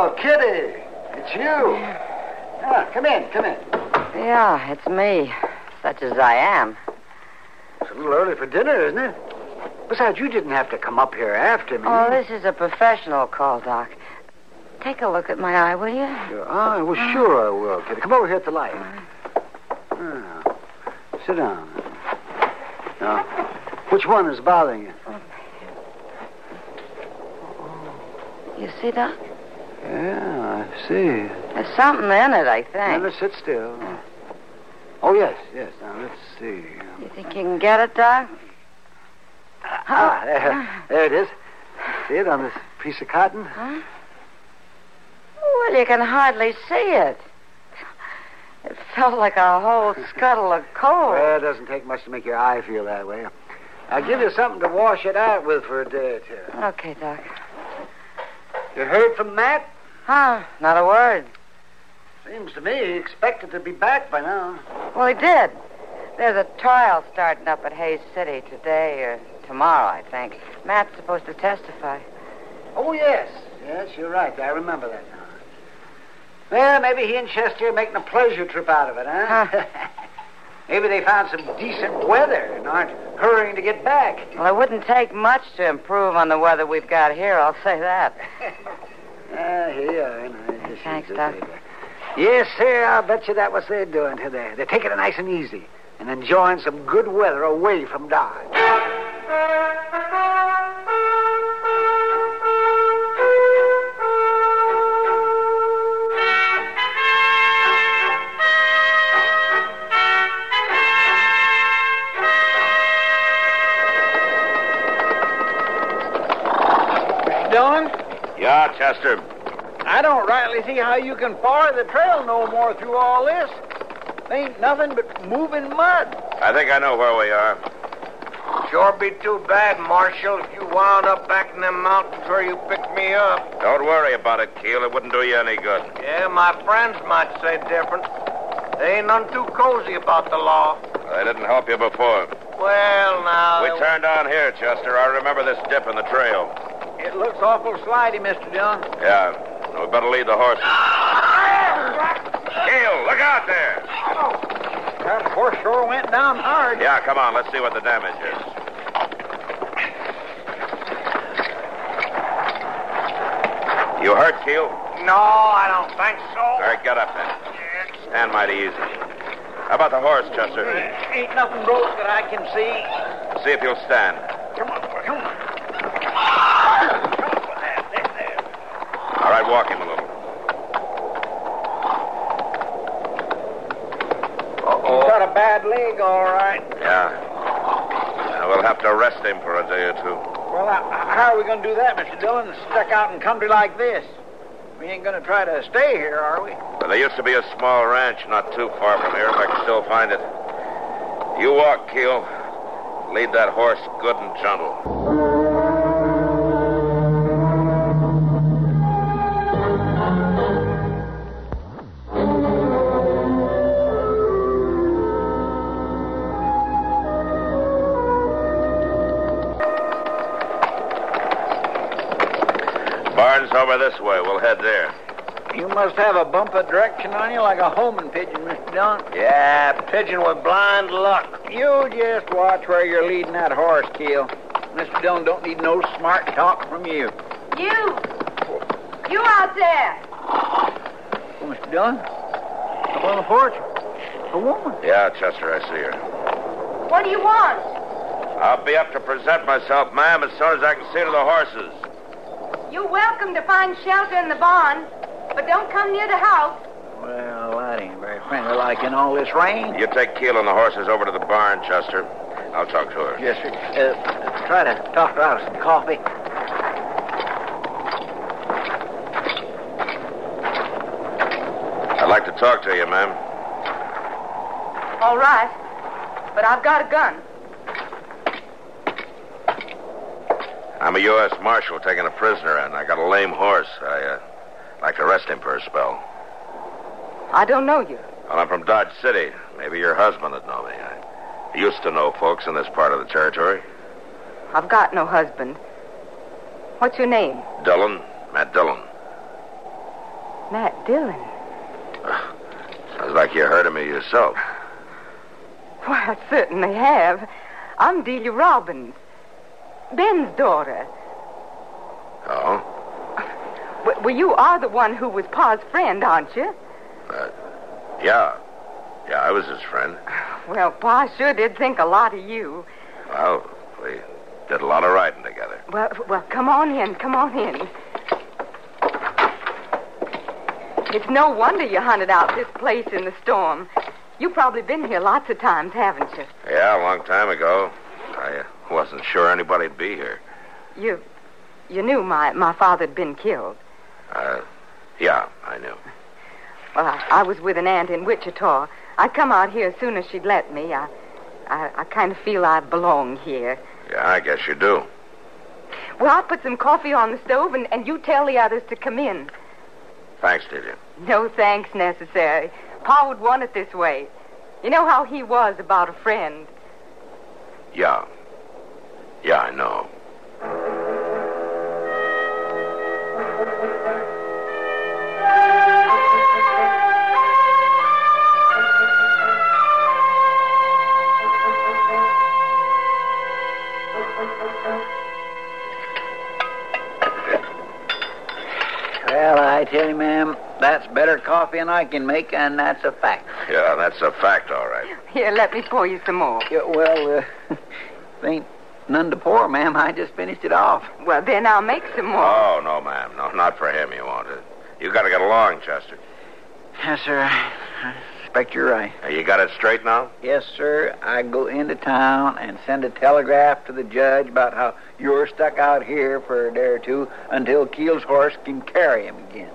Oh, Kitty, it's you. Yeah, come in, come in. Yeah, it's me, such as I am. It's a little early for dinner, isn't it? Besides, you didn't have to come up here after me. Oh, this is a professional call, Doc. Take a look at my eye, will you? Your eye? Well, sure I will, Kitty. Come over here at the light. Ah, sit down. Now, which one is bothering you? You see, Doc? Yeah, I see. There's something in it, I Now, think. let's sit still. Oh, yes, yes. Now, let's see. You think you can get it, Doc? Ah, there, there it is. See it on this piece of cotton? Huh? Well, you can hardly see it. It felt like a whole scuttle of coal. Well, it doesn't take much to make your eye feel that way. I'll give you something to wash it out with for a day or two. Okay, Doc. You heard from Matt? Huh? Not a word. Seems to me he expected to be back by now. Well, he did. There's a trial starting up at Hays City today or tomorrow, I think. Matt's supposed to testify. Oh, yes. Yes, you're right. I remember that now. Well, maybe he and Chester are making a pleasure trip out of it, huh? maybe they found some decent weather and aren't hurrying to get back. Well, it wouldn't take much to improve on the weather we've got here, I'll say that. Ah, here you are. Thanks, Doc. Yes, sir. I'll bet you that what they're doing today. They're taking it nice and easy and enjoying some good weather away from Dodge. Chester. I don't rightly see how you can bar the trail no more through all this. Ain't nothing but moving mud. I think I know where we are. Sure be too bad, Marshal, if you wound up back in them mountains where you picked me up. Don't worry about it, Keel. It wouldn't do you any good. Yeah, my friends might say different. They ain't none too cozy about the law. They didn't help you before. Well, now. We turned on here, Chester. I remember this dip in the trail. It looks awful slidey, Mr. Dillon. Yeah. We better lead the horses. Keel, look out there. That horse sure went down hard. Yeah, come on. Let's see what the damage is. You hurt, Keel? No, I don't think so. All right, get up then. Stand mighty easy. How about the horse, Chester? Ain't nothing broke that I can see. See if he'll stand. Come on, come on. All right, walk him a little. He's got a bad leg, all right. Yeah. We'll have to rest him for a day or two. Well, uh, how are we going to do that, Mr. Dillon? Stuck out in country like this. We ain't going to try to stay here, are we? But there used to be a small ranch not too far from here, if I can still find it. You walk, Keel. Lead that horse good and gentle. Over this way. We'll head there. You must have a bump of direction on you like a homing pigeon, Mr. Dillon. Yeah, pigeon with blind luck. You just watch where you're leading that horse, Keel. Mr. Dillon don't need no smart talk from you. You! You out there! Oh, Mr. Dillon? Up on the porch? A woman. Yeah, Chester, I see her. What do you want? I'll be up to present myself, ma'am, as soon as I can see to the horses. You're welcome to find shelter in the barn, but don't come near the house. Well, that ain't very friendly like in all this rain. You take Keel and the horses over to the barn, Chester. I'll talk to her. Yes, sir. Uh, try to talk her out of some coffee. I'd like to talk to you, ma'am. All right, but I've got a gun. I'm a U.S. Marshal taking a prisoner, and I got a lame horse. I, uh, like to rest him for a spell. I don't know you. Well, I'm from Dodge City. Maybe your husband would know me. I used to know folks in this part of the territory. I've got no husband. What's your name? Dillon, Matt Dillon. Matt Dillon. Sounds like you heard of me yourself. Well, I certainly have. I'm Delia Robbins, Ben's daughter. Oh? Well, you are the one who was Pa's friend, aren't you? Uh, yeah. Yeah, I was his friend. Well, Pa sure did think a lot of you. Well, we did a lot of riding together. Well, well, come on in, come on in. It's no wonder you hunted out this place in the storm. You've probably been here lots of times, haven't you? Yeah, a long time ago. I uh, wasn't sure anybody'd be here. You, you knew my my father'd been killed. Uh, yeah, I knew. Well, I, I was with an aunt in Wichita. I come out here as soon as she'd let me. I, I, I kind of feel I belong here. Yeah, I guess you do. Well, I'll put some coffee on the stove, and, and you tell the others to come in. Thanks, Delia. No thanks necessary. Pa would want it this way. You know how he was about a friend. Yeah. Yeah, I know. Well, I tell you, ma'am, that's better coffee than I can make, and that's a fact. Yeah, that's a fact, all right. Here, let me pour you some more. Yeah, well, uh, ain't none to pour, ma'am. I just finished it off. Well, then I'll make some more. Oh, no, ma'am. No, not for him, you won't. Uh, You gotta get along, Chester. Yes, sir. I expect you're right. You got it straight now? Yes, sir. I go into town and send a telegraph to the judge about how you're stuck out here for a day or two until Keel's horse can carry him again.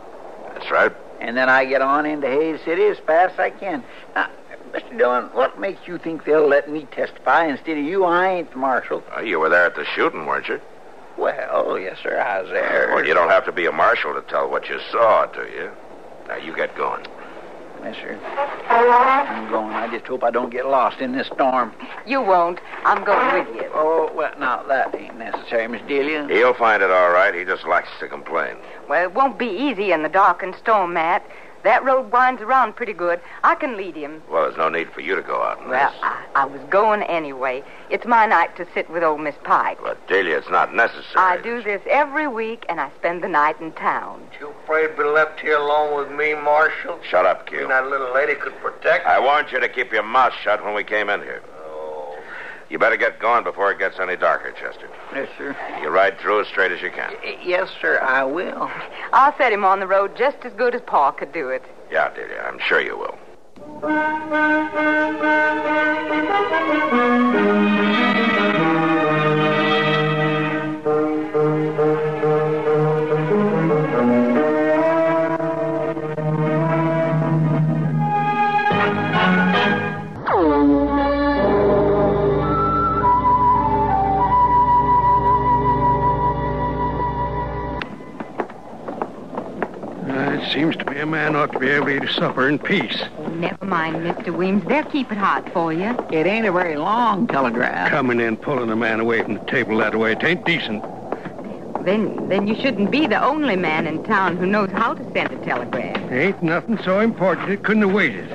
That's right. And then I get on into Hays City as fast as I can. Now, Mr. Dillon, what makes you think they'll let me testify instead of you? I ain't the marshal. Uh, you were there at the shooting, weren't you? Well, yes, sir, I was there. Well, you don't have to be a marshal to tell what you saw, do you? Now, you get going. Yes, sir. I'm going. I just hope I don't get lost in this storm. You won't. I'm going with you. Oh, well, now, that ain't necessary, Miss Delia. He'll find it all right. He just likes to complain. Well, it won't be easy in the dark and storm, Matt. That road winds around pretty good. I can lead him. Well, there's no need for you to go out in Well, this. I, I was going anyway. It's my night to sit with old Miss Pike. But, Delia, it's not necessary. I do this every week, and I spend the night in town. You afraid to be left here alone with me, Marshal? Shut up, You Q. that little lady could protect I warned you to keep your mouth shut when we came in here. You better get going before it gets any darker, Chester. Yes, sir. You ride through as straight as you can. Y- Yes, sir, I will. I'll set him on the road just as good as Pa could do it. Yeah, Delia, I'm sure you will. supper in peace. Oh, never mind, Mr. Weems. They'll keep it hot for you. It ain't a very long telegraph. Coming in, pulling a man away from the table that way, it ain't decent. Then, then you shouldn't be the only man in town who knows how to send a telegram. Ain't nothing so important it couldn't have waited.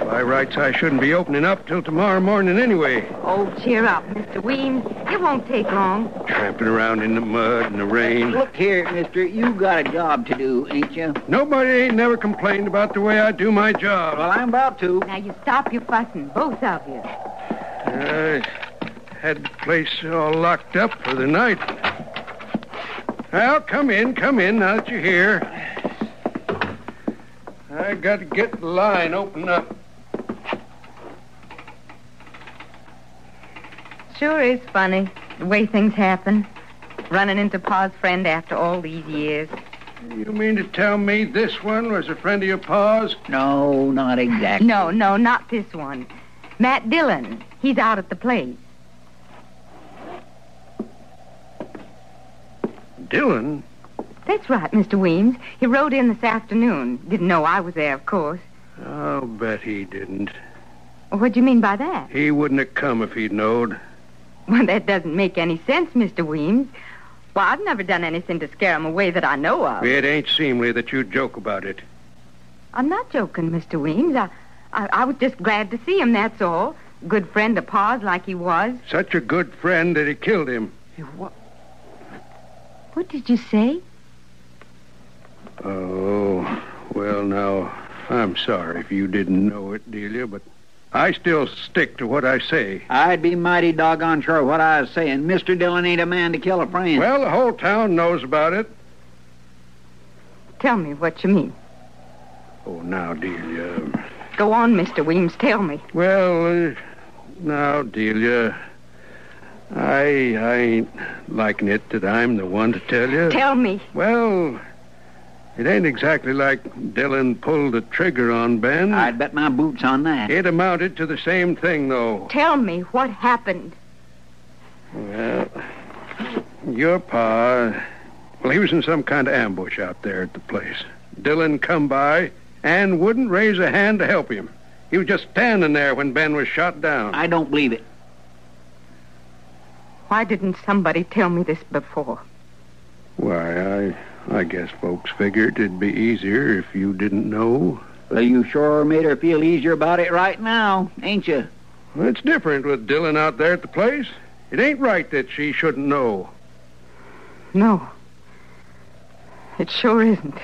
By rights, I shouldn't be opening up till tomorrow morning anyway. Oh, cheer up, Mr. Weems. It won't take long. Tramping around in the mud and the rain. Look here, mister, you got a job to do, ain't you? Nobody ain't never complained about the way I do my job. Well, I'm about to. Now you stop your fussing, both of you. I had the place all locked up for the night. Well, come in, come in now that you're here. I got to get the line open up. Sure is funny, the way things happen. Running into Pa's friend after all these years. You mean to tell me this one was a friend of your pa's? No, not exactly. No, no, not this one. Matt Dillon. He's out at the place. Dillon? That's right, Mr. Weems. He rode in this afternoon. Didn't know I was there, of course. I'll bet he didn't. What do you mean by that? He wouldn't have come if he'd knowed. Well, that doesn't make any sense, Mr. Weems. Well, I've never done anything to scare him away that I know of. It ain't seemly that you joke about it. I'm not joking, Mr. Weems. I, I, I was just glad to see him, that's all. Good friend of Pa's like he was. Such a good friend that he killed him. What? What did you say? Oh, well, now, I'm sorry if you didn't know it, Delia, but I still stick to what I say. I'd be mighty doggone sure what I was saying. Mr. Dillon ain't a man to kill a friend. Well, the whole town knows about it. Tell me what you mean. Oh, now, Delia. Go on, Mr. Weems. Tell me. Well, uh, now, Delia, I I ain't liking it that I'm the one to tell you. Tell me. Well, it ain't exactly like Dillon pulled the trigger on Ben. I'd bet my boots on that. It amounted to the same thing, though. Tell me what happened. Well, your pa, well, he was in some kind of ambush out there at the place. Dillon come by and wouldn't raise a hand to help him. He was just standing there when Ben was shot down. I don't believe it. Why didn't somebody tell me this before? Why, I I guess folks figured it'd be easier if you didn't know. Well, you sure made her feel easier about it right now, ain't you? Well, it's different with Dillon out there at the place. It ain't right that she shouldn't know. No. It sure isn't.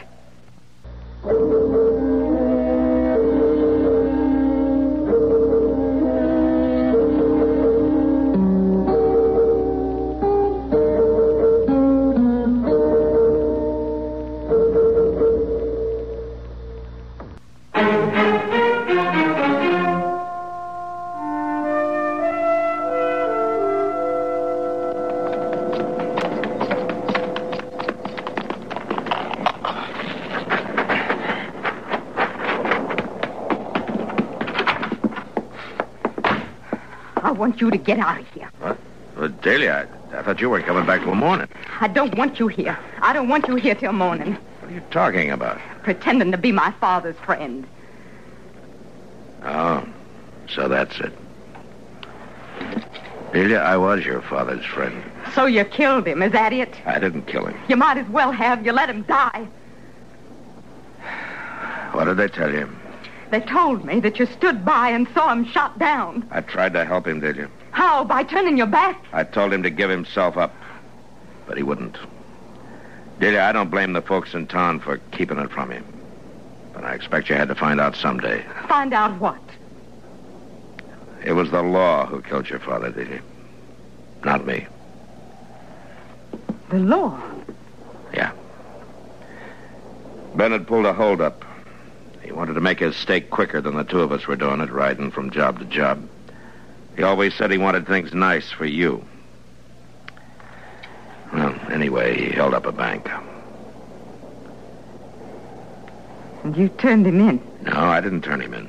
Want you to get out of here. What? Well, Delia, I, I thought you weren't coming back till morning. I don't want you here. I don't want you here till morning, What are you talking about? pretending to be my father's friend. Oh, so that's it. Delia, I was your father's friend. So you killed him, is that it? I didn't kill him. You might as well have. You let him die. What did they tell you? They told me that you stood by and saw him shot down. I tried to help him, did you? How? By turning your back? I told him to give himself up, but he wouldn't. Delia, I don't blame the folks in town for keeping it from him. But I expect you had to find out someday. Find out what? It was the law who killed your father, Delia. Not me. The law. Yeah. Bennett pulled a holdup. Wanted to make his stake quicker than the two of us were doing it, riding from job to job. He always said he wanted things nice for you. Well, anyway, he held up a bank. And you turned him in. No, I didn't turn him in.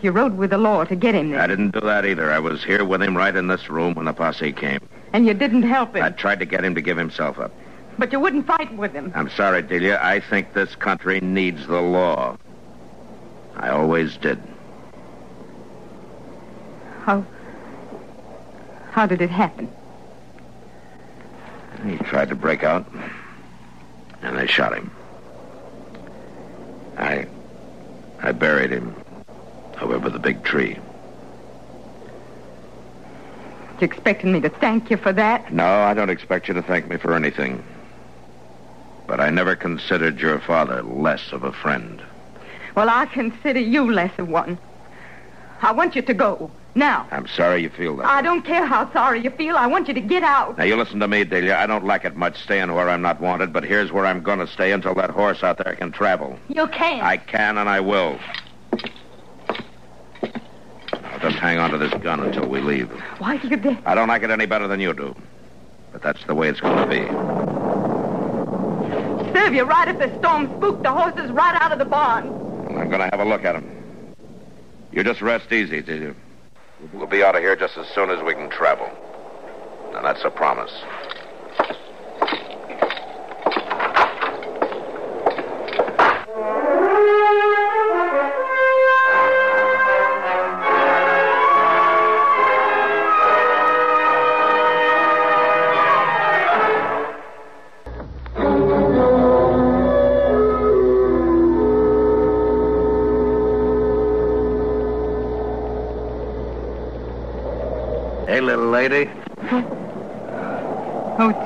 You rode with the law to get him there. I didn't do that either. I was here with him right in this room when the posse came. And you didn't help him. I tried to get him to give himself up. But you wouldn't fight with him. I'm sorry, Delia. I think this country needs the law. I always did. How. How did it happen? He tried to break out, and they shot him. I. I buried him over the big tree. You expecting me to thank you for that? No, I don't expect you to thank me for anything. But I never considered your father less of a friend. Well, I consider you less of one. I want you to go. Now. I'm sorry you feel that. I don't care how sorry you feel. I want you to get out. Now, you listen to me, Delia. I don't like it much staying where I'm not wanted, but here's where I'm going to stay until that horse out there can travel. You can't. I can and I will. I'll just hang on to this gun until we leave. Why, you did. I don't like it any better than you do. But that's the way it's going to be. Serve you right if the storm spooked the horses right out of the barn. Well, I'm going to have a look at him. You just rest easy, till you? We'll be out of here just as soon as we can travel. And that's a promise.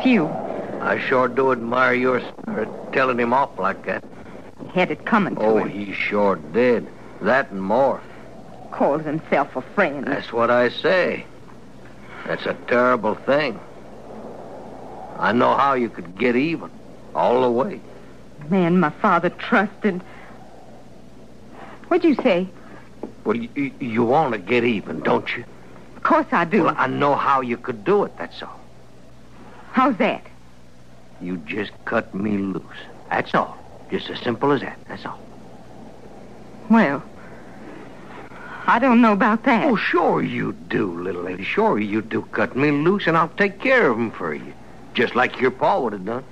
It's you. I sure do admire your spirit telling him off like that. He Had it coming to Oh, him. he sure did. That and more. Calls himself a friend. That's what I say. That's a terrible thing. I know how you could get even. All the way. Man my father trusted. What'd you say? Well, you, you want to get even, don't you? Of course I do. Well, I know how you could do it, that's all. How's that? You just cut me loose. That's all. Just as simple as that. That's all. Well, I don't know about that. Oh, sure you do, little lady. Sure you do. Cut me loose, and I'll take care of him for you. Just like your pa would have done.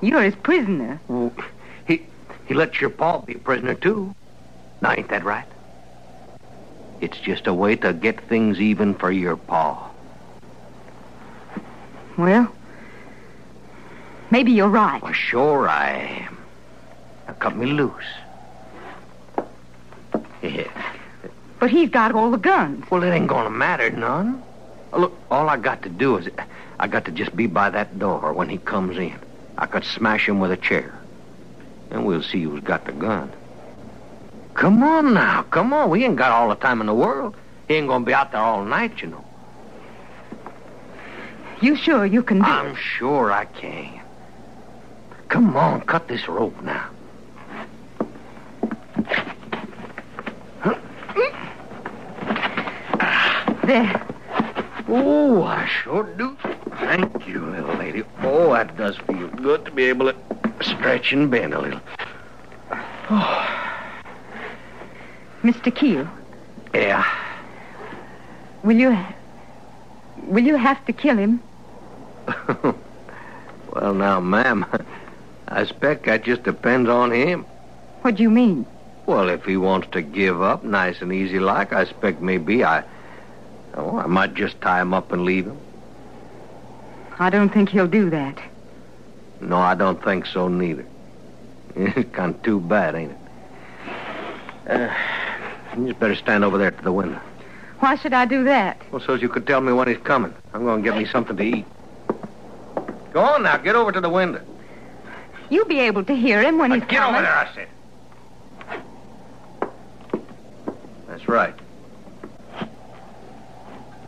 You're his prisoner. Well, he he let your pa be a prisoner too. Now ain't that right? It's just a way to get things even for your pa. Well, maybe you're right. Well, sure I am. Now cut me loose. Yeah. But he's got all the guns. Well, it ain't gonna matter none. Uh, Look, all I got to do is I got to just be by that door when he comes in. I could smash him with a chair. And we'll see who's got the gun. Come on now, come on. We ain't got all the time in the world. He ain't gonna be out there all night, you know. You sure you can do I'm sure I can. Come on, cut this rope now. There. Oh, I sure do. Thank you, little lady. Oh, that does feel good to be able to stretch and bend a little. Oh. Mr. Keel, Yeah. will you... Will you have to kill him? well, now, ma'am, I expect that just depends on him. What do you mean? Well, if he wants to give up nice and easy like, I expect maybe I... Oh, I might just tie him up and leave him. I don't think he'll do that. No, I don't think so neither. It's kind of too bad, ain't it? Uh, you just better stand over there to the window. Why should I do that? Well, so's you could tell me when he's coming. I'm going to get me something to eat. Go on now. Get over to the window. You'll be able to hear him when Now, he's get coming. over there, I said. That's right.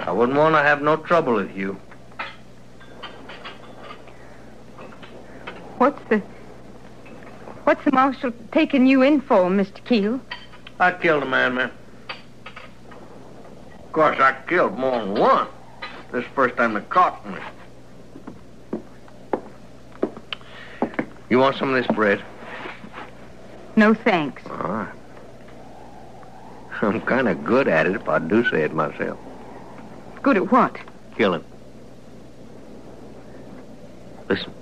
I wouldn't want to have no trouble with you. What's the... What's the marshal taking you in for, Mr. Keel? I killed a man, man. Of course, I killed more than one. This is the first time they caught me. You want some of this bread? No thanks. All right. I'm kind of good at it if I do say it myself. Good at what? Killing. Listen.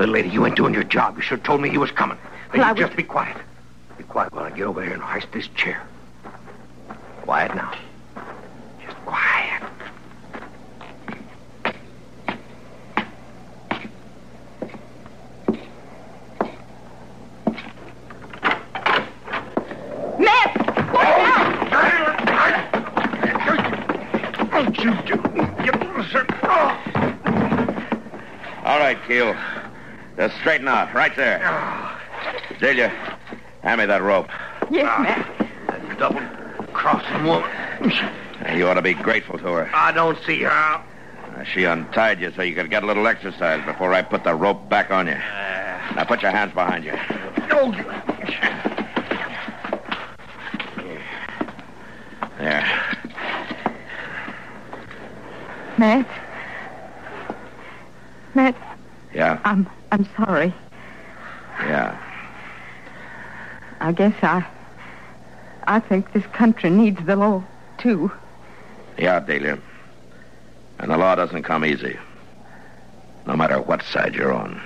Little lady, you ain't doing your job. You should have told me he was coming. Now, Well, I you just be quiet. Be quiet while I get over here and hoist this chair. Quiet now. Just quiet. Miss! Look out! Don't you do. Oh. All right, Keel. Just straighten out. Right there. Oh. Delia, hand me that rope. Yes, ma'am. Double woman. You ought to be grateful to her. I don't see how. Uh, She untied you so you could get a little exercise before I put the rope back on you. Now put your hands behind you. Oh, There. Matt. Matt, Yeah, I'm I'm sorry. yeah. I guess I I think this country needs the law too. Yeah, Delia. And the law doesn't come easy. No matter what side you're on.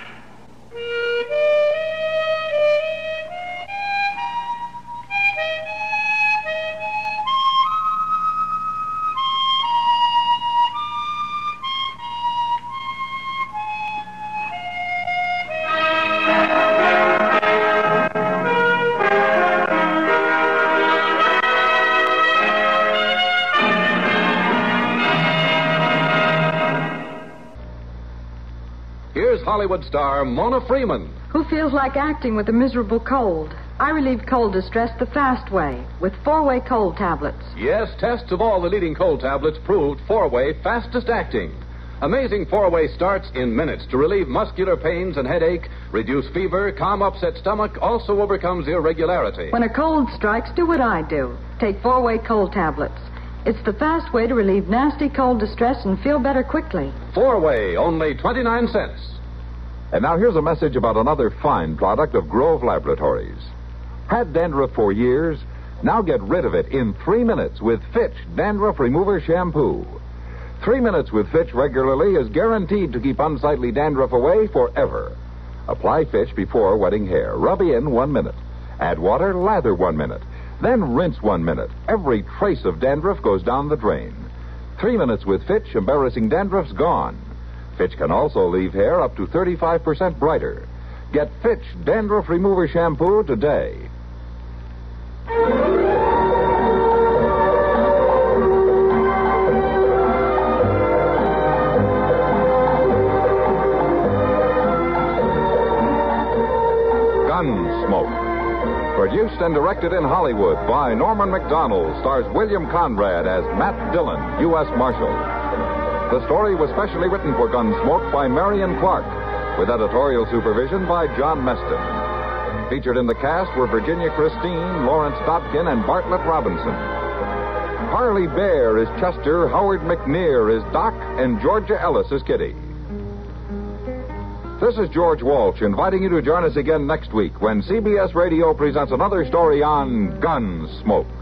Hollywood star Mona Freeman. Who feels like acting with a miserable cold? I relieve cold distress the fast way with four way cold tablets. Yes, tests of all the leading cold tablets proved four way fastest acting. Amazing four way starts in minutes to relieve muscular pains and headache, reduce fever, calm upset stomach, also overcomes irregularity. When a cold strikes, do what I do take four way cold tablets. It's the fast way to relieve nasty cold distress and feel better quickly. Four way, only 29 cents. And now here's a message about another fine product of Grove Laboratories. Had dandruff for years? Now get rid of it in three minutes with Fitch Dandruff Remover Shampoo. Three minutes with Fitch regularly is guaranteed to keep unsightly dandruff away forever. Apply Fitch before wetting hair. Rub in one minute. Add water, lather one minute. Then rinse one minute. Every trace of dandruff goes down the drain. Three minutes with Fitch, embarrassing dandruff's gone. Fitch can also leave hair up to 35% brighter. Get Fitch Dandruff Remover Shampoo today. Gunsmoke. Produced and directed in Hollywood by Norman Macdonnell, stars William Conrad as Matt Dillon, U.S. Marshal. The story was specially written for Gunsmoke by Marion Clark, with editorial supervision by John Meston. Featured in the cast were Virginia Christine, Lawrence Dobkin, and Bartlett Robinson. Parley Baer is Chester, Howard McNear is Doc, and Georgia Ellis is Kitty. This is George Walsh inviting you to join us again next week when CBS Radio presents another story on Gunsmoke.